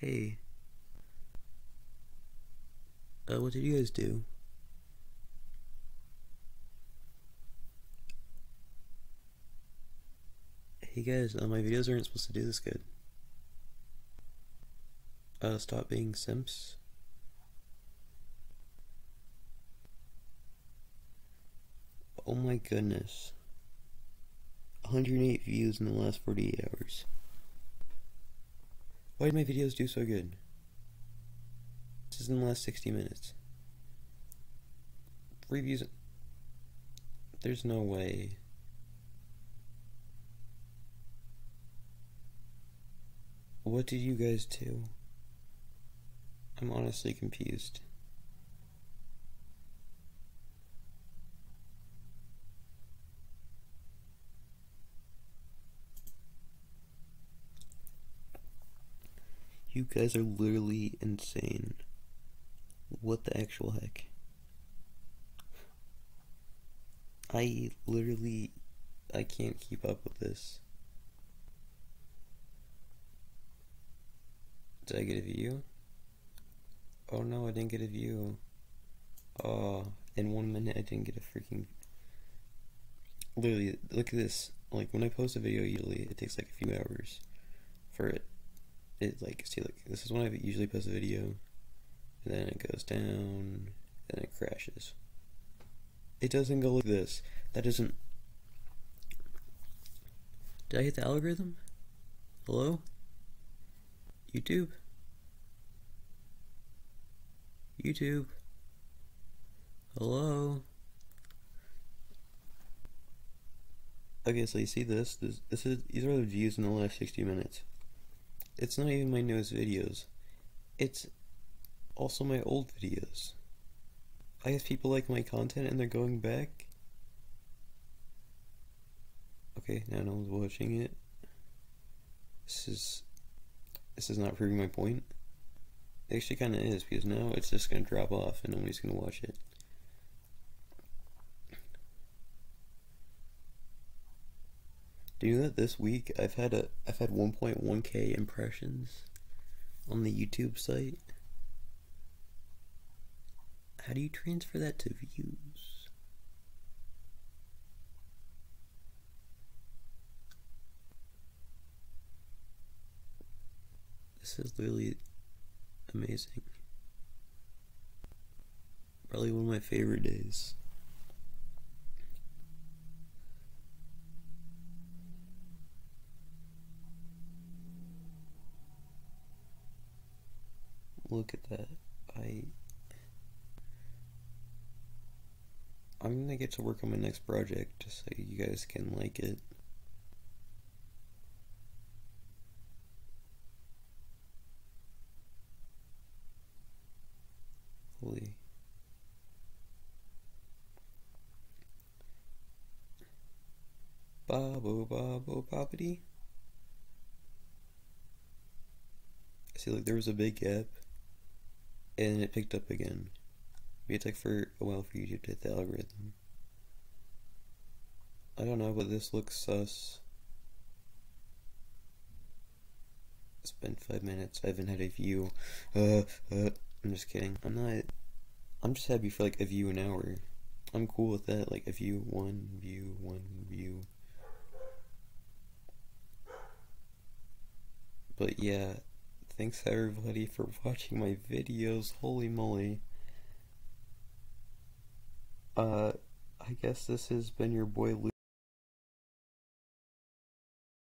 Hey. Uh, what did you guys do? Hey guys, uh, my videos aren't supposed to do this good. Uh, stop being simps. Oh my goodness. 108 views in the last 48 hours. Why did my videos do so good? This is in the last 60 minutes. Three views. There's no way. What did you guys do? I'm honestly confused. You guys are literally insane. What the actual heck? I literally I can't keep up with this. Did I get a view? Oh no, I didn't get a view. Oh, in one minute I didn't get a freaking. Literally, look at this. Like when I post a video, usually it takes like a few hours for it. It like see like this is when I usually post a video, and then it goes down, and then it crashes. It doesn't go like this. That doesn't. Did I hit the algorithm? Hello? YouTube? YouTube? Hello? Okay, so you see this? This, this is these are the views in the last 60 minutes. It's not even my newest videos. It's also my old videos. I guess people like my content and they're going back. Okay, now no one's watching it. This is this is not proving my point. It actually kind of is because now it's just gonna drop off and nobody's gonna watch it. Do you know that this week I've had a I've had 1.1k impressions on the YouTube site? How do you transfer that to views? This is literally amazing. Probably one of my favorite days. Look at that. I I'm gonna get to work on my next project just so you guys can like it. Holy. Babo babo boppity. See, like there was a big gap, and it picked up again. It took for a while for YouTube to hit the algorithm. I don't know, but this looks sus. It's been five minutes. I haven't had a view. Uh, uh, I'm just kidding. I'm not. I'm just happy for like a view an hour. I'm cool with that. Like a view, one view, one view. But yeah, thanks everybody for watching my videos. Holy moly. Uh, I guess this has been your boy Luke.